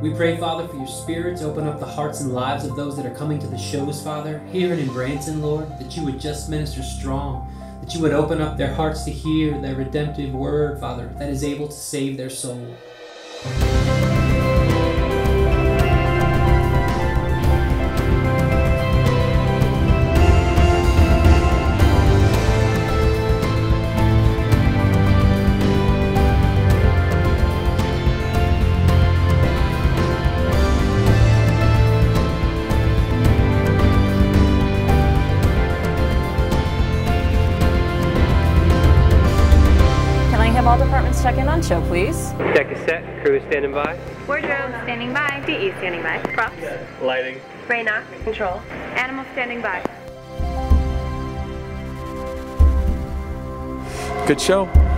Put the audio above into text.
We pray, Father, for your spirit to open up the hearts and lives of those that are coming to the shows, Father, here and in Branson, Lord, that you would just minister strong, that you would open up their hearts to hear their redemptive word, Father, that is able to save their soul. Have all departments check in on show, please? Deck is set, crew is standing by. Wardrobe standing by. PE standing by. Props. Lighting. Rayna. Control. Animal standing by. Good show.